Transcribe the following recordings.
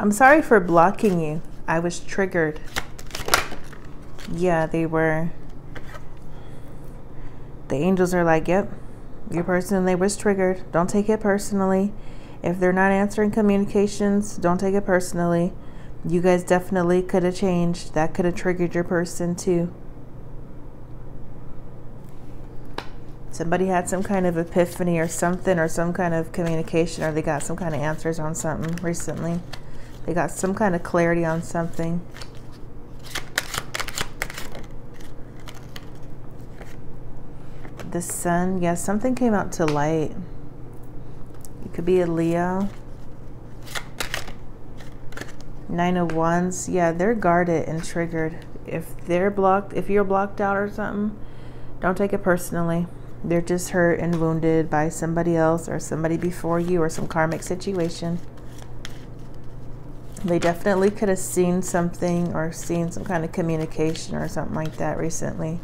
I'm sorry for blocking you. I was triggered. Yeah, they were. The angels are like, yep, your person they was triggered. Don't take it personally. If they're not answering communications, don't take it personally. You guys definitely could have changed. That could have triggered your person too. Somebody had some kind of epiphany or something, or some kind of communication, or they got some kind of answers on something recently. They got some kind of clarity on something. The sun, yes, yeah, something came out to light. It could be a Leo. Nine of Wands, yeah, they're guarded and triggered. If they're blocked, if you're blocked out or something, don't take it personally. They're just hurt and wounded by somebody else or somebody before you or some karmic situation. They definitely could have seen something or seen some kind of communication or something like that recently.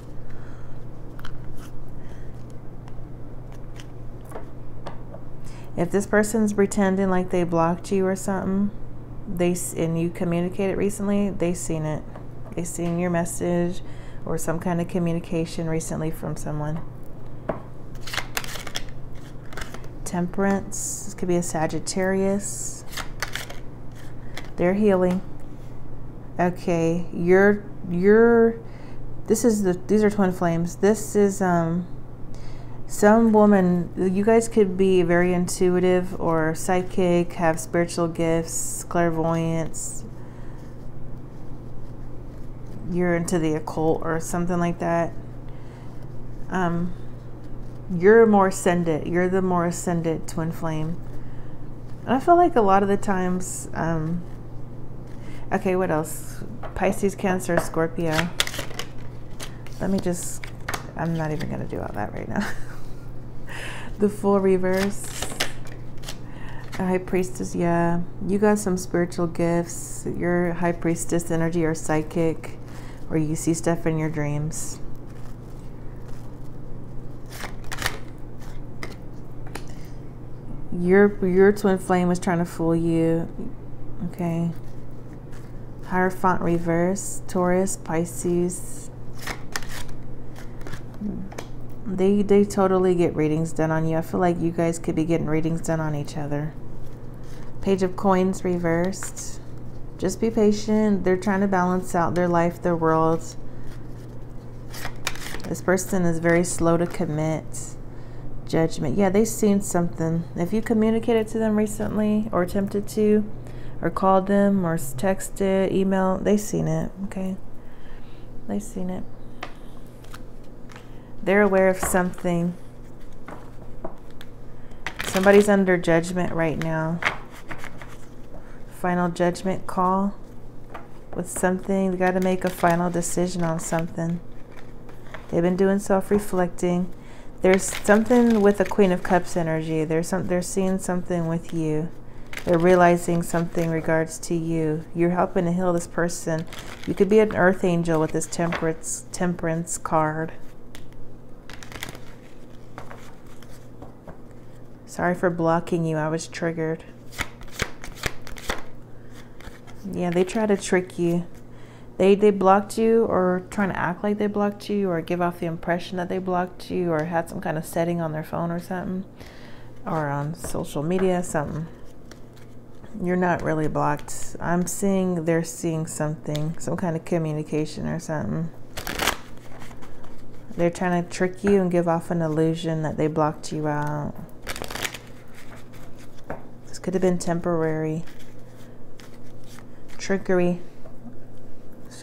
If this person's pretending like they blocked you or something, they and you communicated recently, they seen it. They seen your message or some kind of communication recently from someone. Temperance. This could be a Sagittarius. They're healing. Okay, you're you're this is the these are twin flames. This is um some woman you guys could be very intuitive or psychic, have spiritual gifts, clairvoyance. You're into the occult or something like that. Um you're more ascendant. You're the more ascendant twin flame. And I feel like a lot of the times, um, okay, what else? Pisces, Cancer, Scorpio. Let me just, I'm not even going to do all that right now. the full reverse. high priestess, yeah. You got some spiritual gifts. You're high priestess energy or psychic, or you see stuff in your dreams. your your twin flame was trying to fool you okay hierophant reverse taurus pisces. Hmm. They they totally get readings done on you. I feel like you guys could be getting readings done on each other. Page of coins reversed. Just be patient. They're trying to balance out their life their world. This person is very slow to commit judgment. Yeah, they've seen something. If you communicated to them recently or attempted to, or called them or texted, email, they've seen it, okay? They've seen it. They're aware of something. Somebody's under judgment right now. Final judgment call with something. They got to make a final decision on something. They've been doing self-reflecting there's something with the Queen of Cups energy. There's some they're seeing something with you. They're realizing something regards to you. You're helping to heal this person. You could be an earth angel with this temperance temperance card. Sorry for blocking you. I was triggered. Yeah, they try to trick you they they blocked you or trying to act like they blocked you or give off the impression that they blocked you or had some kind of setting on their phone or something or on social media something you're not really blocked i'm seeing they're seeing something some kind of communication or something they're trying to trick you and give off an illusion that they blocked you out this could have been temporary trickery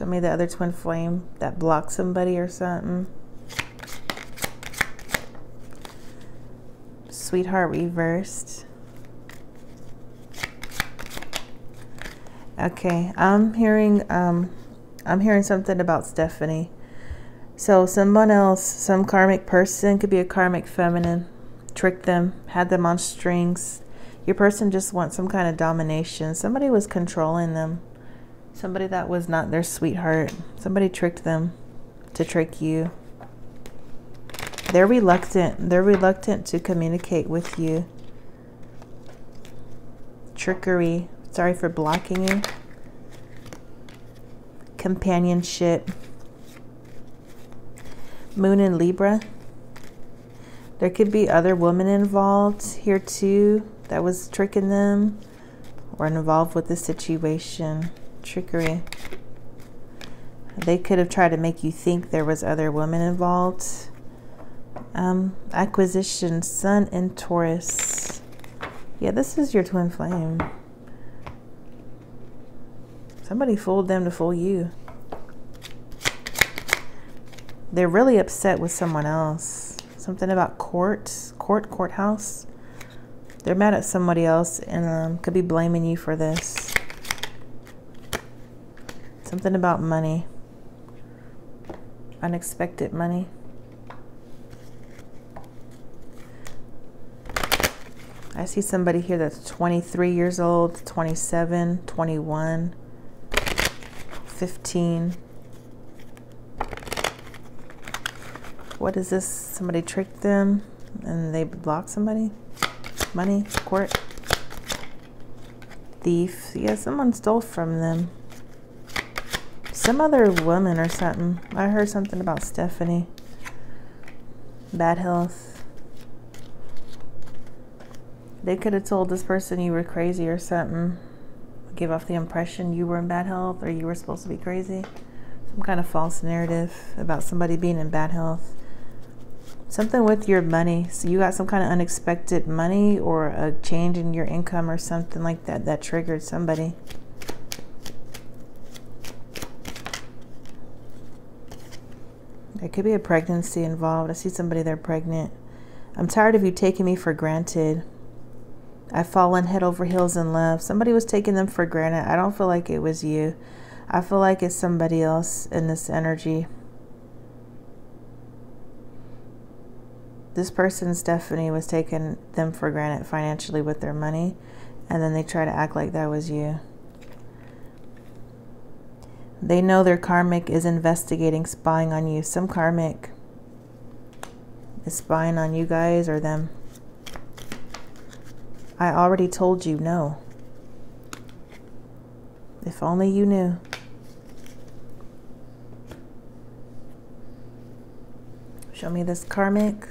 Show me the other twin flame that blocked somebody or something. Sweetheart reversed. Okay, I'm hearing um I'm hearing something about Stephanie. So someone else, some karmic person, could be a karmic feminine, tricked them, had them on strings. Your person just wants some kind of domination. Somebody was controlling them. Somebody that was not their sweetheart. Somebody tricked them to trick you. They're reluctant. They're reluctant to communicate with you. Trickery. Sorry for blocking you. Companionship. Moon in Libra. There could be other women involved here too that was tricking them or involved with the situation. Trickery. They could have tried to make you think there was other women involved. Um, acquisition, Sun and Taurus. Yeah, this is your twin flame. Somebody fooled them to fool you. They're really upset with someone else. Something about court, court, courthouse. They're mad at somebody else and um, could be blaming you for this. Something about money. Unexpected money. I see somebody here that's 23 years old, 27, 21, 15. What is this? Somebody tricked them and they blocked somebody? Money? Court? Thief? Yeah, someone stole from them. Some other woman or something. I heard something about Stephanie. Bad health. They could have told this person you were crazy or something. Give off the impression you were in bad health or you were supposed to be crazy. Some kind of false narrative about somebody being in bad health. Something with your money. So you got some kind of unexpected money or a change in your income or something like that that triggered somebody. There could be a pregnancy involved. I see somebody there pregnant. I'm tired of you taking me for granted. I've fallen head over heels in love. Somebody was taking them for granted. I don't feel like it was you. I feel like it's somebody else in this energy. this person, Stephanie, was taking them for granted financially with their money, and then they try to act like that was you. They know their karmic is investigating, spying on you. Some karmic is spying on you guys or them. I already told you no. If only you knew. Show me this karmic.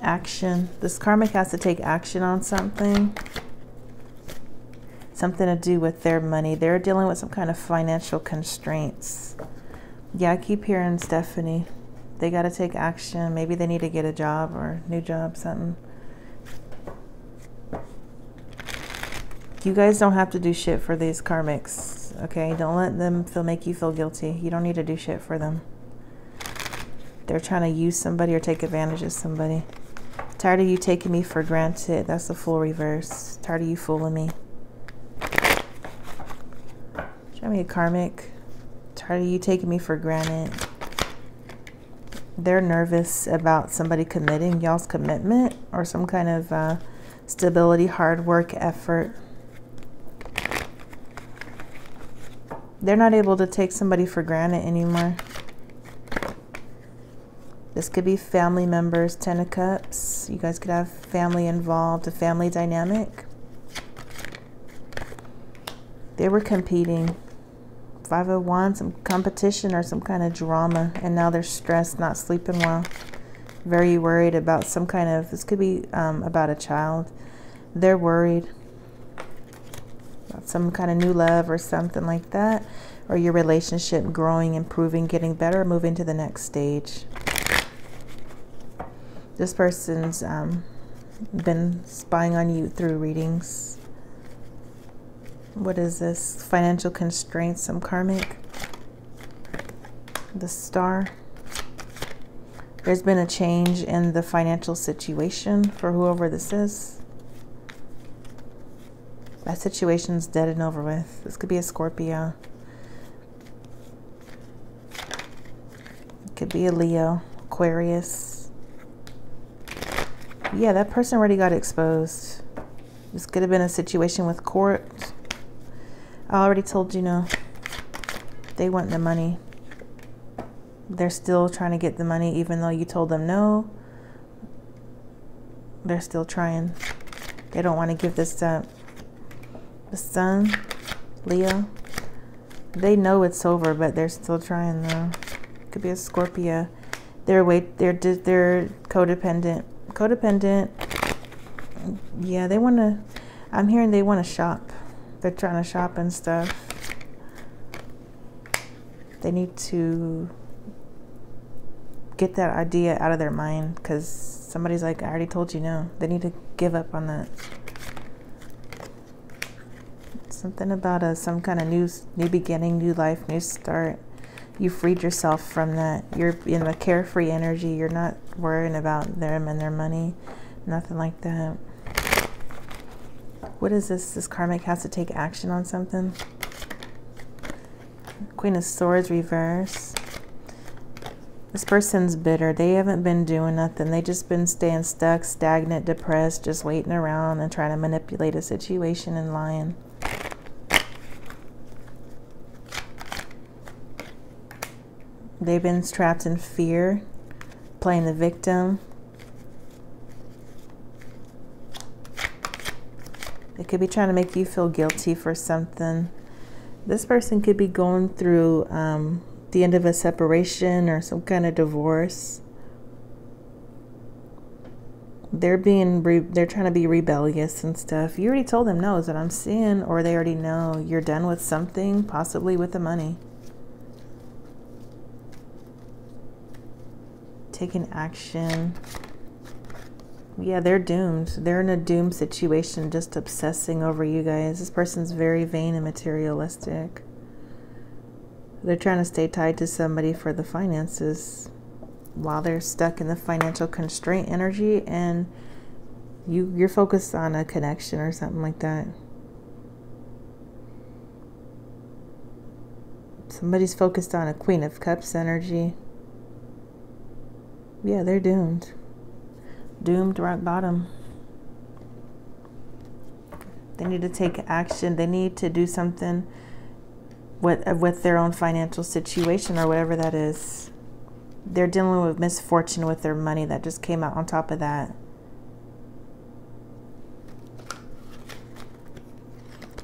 action. This karmic has to take action on something. Something to do with their money. They're dealing with some kind of financial constraints. Yeah, I keep hearing Stephanie. They got to take action. Maybe they need to get a job or new job, something. You guys don't have to do shit for these karmics, okay? Don't let them feel make you feel guilty. You don't need to do shit for them. They're trying to use somebody or take advantage of somebody. Tired of you taking me for granted. That's the full reverse. Tired of you fooling me. Show me a karmic. Tired of you taking me for granted. They're nervous about somebody committing y'all's commitment or some kind of uh, stability, hard work, effort. They're not able to take somebody for granted anymore. This could be family members, Ten of Cups. You guys could have family involved, a family dynamic. They were competing. 501, some competition or some kind of drama. And now they're stressed, not sleeping well. Very worried about some kind of, this could be um, about a child. They're worried about some kind of new love or something like that. Or your relationship growing, improving, getting better, moving to the next stage this person's um, been spying on you through readings. What is this? Financial constraints, some karmic. The star. There's been a change in the financial situation for whoever this is. That situation's dead and over with. This could be a Scorpio. It could be a Leo, Aquarius yeah, that person already got exposed. This could have been a situation with court. I already told you no. They want the money. They're still trying to get the money even though you told them no. They're still trying. They don't want to give this up. The sun, Leo. They know it's over, but they're still trying though. Could be a Scorpio. They're wait. They're they're codependent. Codependent. Yeah, they want to. I'm hearing they want to shop. They're trying to shop and stuff. They need to get that idea out of their mind because somebody's like, I already told you no. They need to give up on that. Something about a some kind of new new beginning, new life, new start. You freed yourself from that. You're in a carefree energy. You're not worrying about them and their money. Nothing like that. What is this? This karmic has to take action on something. Queen of Swords reverse. This person's bitter. They haven't been doing nothing. They just been staying stuck, stagnant, depressed, just waiting around and trying to manipulate a situation and lying. They've been trapped in fear, playing the victim. They could be trying to make you feel guilty for something. This person could be going through um, the end of a separation or some kind of divorce. They're being they're trying to be rebellious and stuff. You already told them no, is what I'm seeing, or they already know you're done with something, possibly with the money. taking action. Yeah, they're doomed. They're in a doomed situation, just obsessing over you guys. This person's very vain and materialistic. They're trying to stay tied to somebody for the finances while they're stuck in the financial constraint energy and you you're focused on a connection or something like that. Somebody's focused on a Queen of Cups energy yeah, they're doomed. Doomed rock bottom. They need to take action. They need to do something with uh, with their own financial situation or whatever that is. They're dealing with misfortune with their money that just came out on top of that.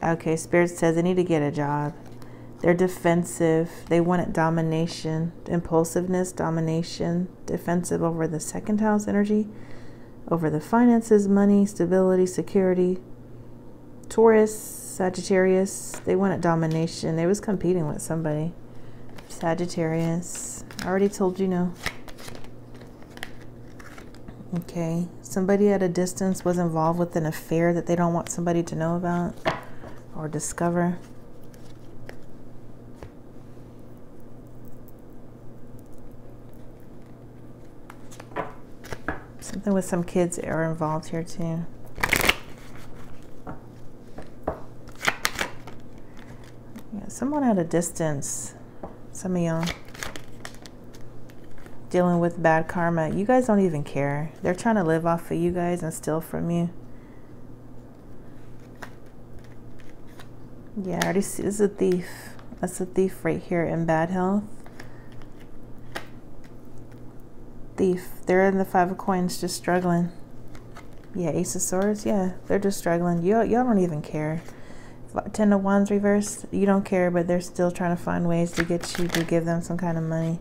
Okay, Spirit says they need to get a job. They're defensive. They want domination, impulsiveness, domination, defensive over the second house energy, over the finances, money, stability, security. Taurus, Sagittarius, they wanted domination. They was competing with somebody. Sagittarius, I already told you no. Okay, somebody at a distance was involved with an affair that they don't want somebody to know about or discover. Something with some kids are involved here too. Yeah, someone at a distance. Some of y'all dealing with bad karma. You guys don't even care. They're trying to live off of you guys and steal from you. Yeah, I already see this is a thief. That's a thief right here in bad health. Thief. They're in the Five of Coins just struggling. Yeah, Ace of Swords. Yeah, they're just struggling. Y'all don't even care. Ten of Wands reversed. You don't care, but they're still trying to find ways to get you to give them some kind of money.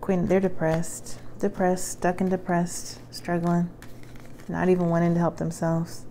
Queen, they're depressed. Depressed, stuck and depressed, struggling. Not even wanting to help themselves.